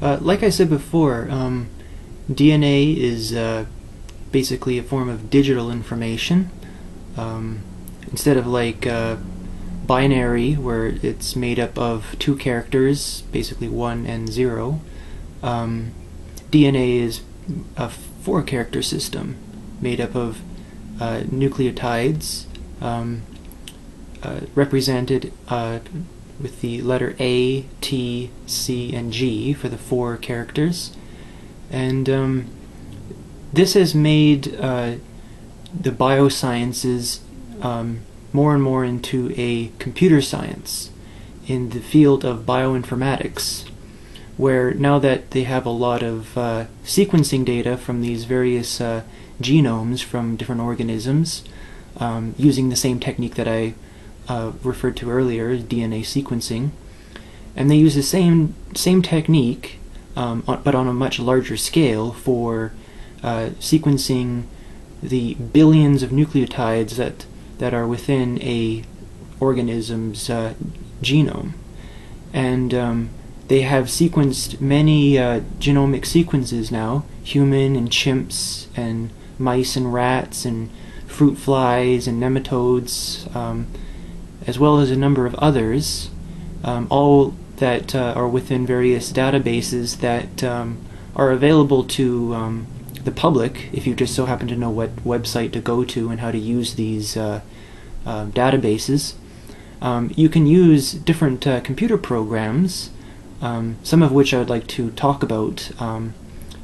Uh, like I said before, um, DNA is uh, basically a form of digital information. Um, instead of like uh, binary, where it's made up of two characters, basically one and zero, um, DNA is a four character system made up of uh, nucleotides um, uh, represented uh, with the letter A, T, C, and G for the four characters. And um, this has made uh, the biosciences um, more and more into a computer science in the field of bioinformatics, where now that they have a lot of uh, sequencing data from these various uh, genomes from different organisms, um, using the same technique that I uh, referred to earlier, DNA sequencing, and they use the same same technique, um, on, but on a much larger scale for uh, sequencing the billions of nucleotides that that are within a organism's uh, genome, and um, they have sequenced many uh, genomic sequences now, human and chimps and mice and rats and fruit flies and nematodes, um, as well as a number of others, um, all that uh, are within various databases that um, are available to um, the public if you just so happen to know what website to go to and how to use these uh, uh, databases. Um, you can use different uh, computer programs, some of which I would like to talk about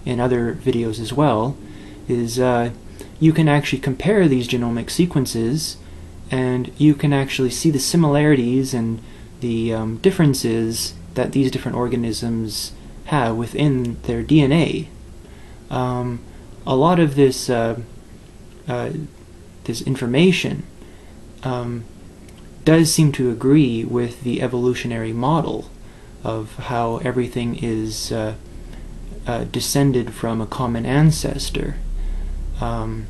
in other videos as well, is uh, you can actually compare these genomic sequences and you can actually see the similarities and the um, differences that these different organisms have within their DNA. Um, a lot of this uh, uh, this information um, does seem to agree with the evolutionary model of how everything is uh, uh descended from a common ancestor. Um,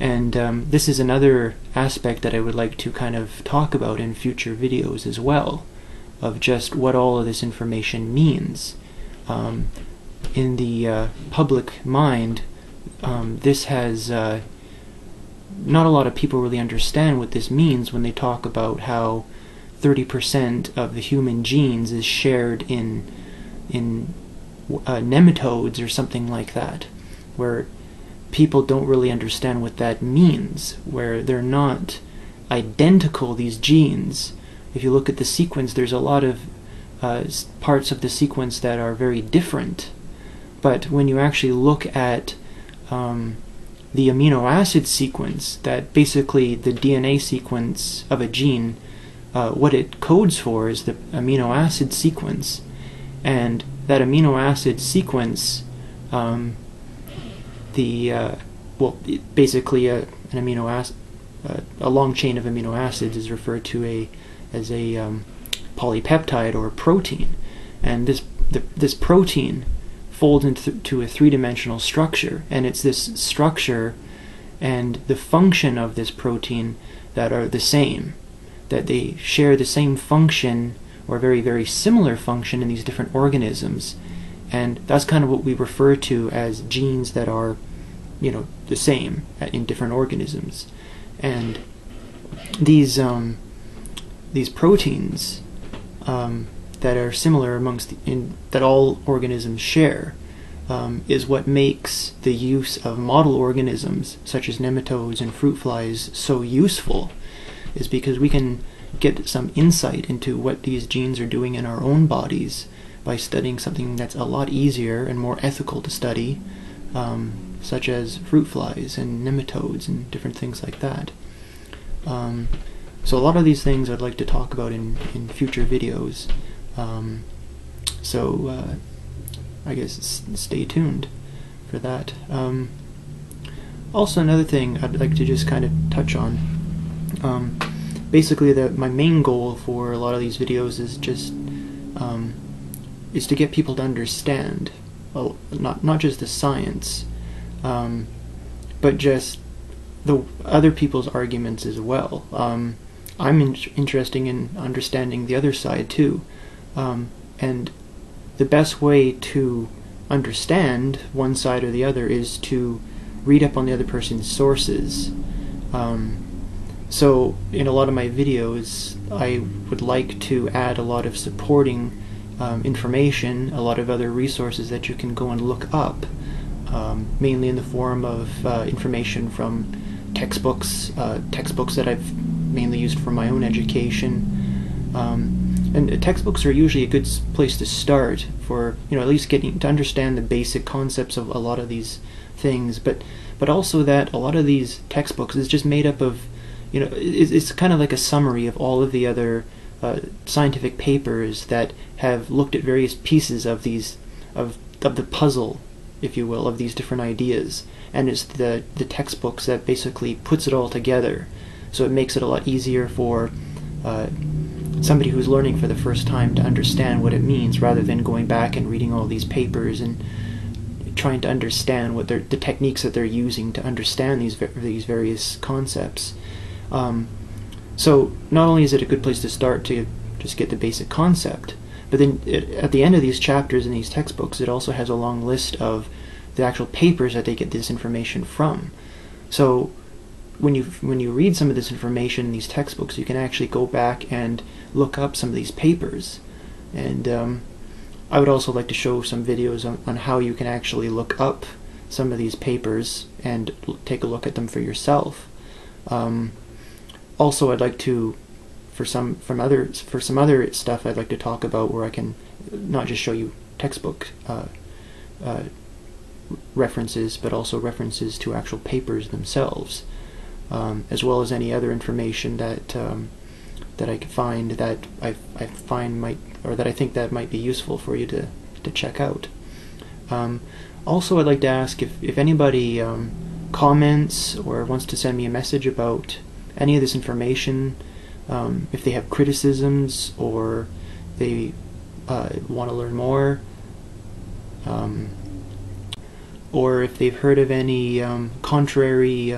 and um, this is another aspect that I would like to kind of talk about in future videos as well, of just what all of this information means. Um, in the uh, public mind, um, this has uh, not a lot of people really understand what this means when they talk about how 30% of the human genes is shared in in uh, nematodes or something like that, where people don't really understand what that means, where they're not identical, these genes. If you look at the sequence, there's a lot of uh, parts of the sequence that are very different. But when you actually look at um, the amino acid sequence, that basically the DNA sequence of a gene, uh, what it codes for is the amino acid sequence. And that amino acid sequence um, the uh, well, basically a, an amino acid, uh, a long chain of amino acids is referred to a as a um, polypeptide or a protein, and this the, this protein folds into a three-dimensional structure, and it's this structure and the function of this protein that are the same, that they share the same function or very very similar function in these different organisms and that's kind of what we refer to as genes that are you know the same in different organisms. And these um, these proteins um, that are similar amongst the, in, that all organisms share um, is what makes the use of model organisms such as nematodes and fruit flies so useful is because we can get some insight into what these genes are doing in our own bodies by studying something that's a lot easier and more ethical to study, um, such as fruit flies and nematodes and different things like that. Um, so a lot of these things I'd like to talk about in, in future videos. Um, so uh, I guess stay tuned for that. Um, also, another thing I'd like to just kind of touch on. Um, basically, the, my main goal for a lot of these videos is just um, is to get people to understand, well, not not just the science, um, but just the other people's arguments as well. Um, I'm in- interested in understanding the other side too, um, and the best way to understand one side or the other is to read up on the other person's sources. Um, so in a lot of my videos, I would like to add a lot of supporting um, information, a lot of other resources that you can go and look up, um, mainly in the form of uh, information from textbooks, uh, textbooks that I've mainly used for my own education. Um, and textbooks are usually a good place to start for you know at least getting to understand the basic concepts of a lot of these things but but also that a lot of these textbooks is just made up of you know it's, it's kind of like a summary of all of the other uh, scientific papers that have looked at various pieces of these of of the puzzle if you will of these different ideas and it's the the textbooks that basically puts it all together so it makes it a lot easier for uh, somebody who's learning for the first time to understand what it means rather than going back and reading all these papers and trying to understand what the techniques that they're using to understand these these various concepts. Um, so not only is it a good place to start to just get the basic concept, but then it, at the end of these chapters in these textbooks, it also has a long list of the actual papers that they get this information from. So when you when you read some of this information in these textbooks, you can actually go back and look up some of these papers. And um, I would also like to show some videos on, on, how you can actually look up some of these papers and take a look at them for yourself. Um, also, I'd like to, for some from others for some other stuff, I'd like to talk about where I can not just show you textbook uh, uh, references, but also references to actual papers themselves um, as well as any other information that um, that I could find that I, I find might or that I think that might be useful for you to, to check out. Um, also, I'd like to ask if, if anybody um, comments or wants to send me a message about any of this information, um, if they have criticisms or they uh, want to learn more, um, or if they've heard of any contrary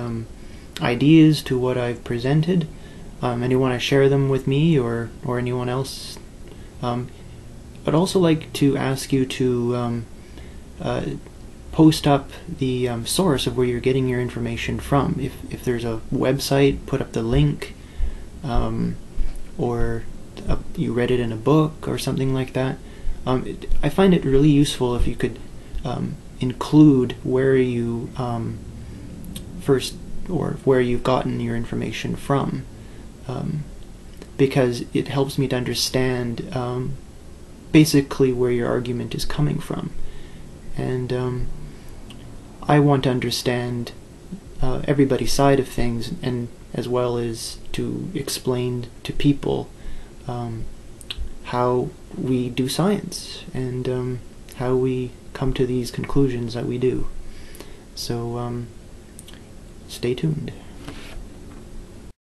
ideas to what I've presented um, and you want to share them with me or, or anyone else, um, I'd also like to ask you to um, uh, post up the um, source of where you're getting your information from. If, if there's a website, put up the link, um, or a, you read it in a book or something like that. Um, it, I find it really useful if you could include where you first or where you've gotten your information from. Um, because it helps me to understand um, basically where your argument is coming from. And um, I want to understand uh, everybody's side of things, and as well as to explain to people um, how we do science and um, how we come to these conclusions that we do. So, um, Stay tuned.